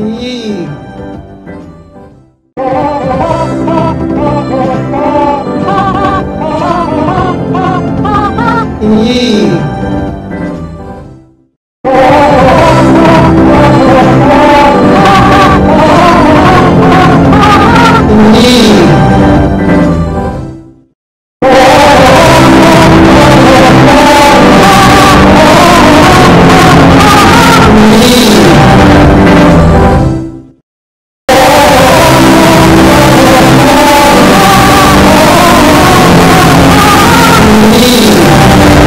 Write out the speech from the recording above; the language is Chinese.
你，你，你，你。me.